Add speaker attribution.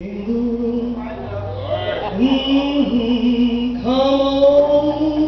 Speaker 1: Come on.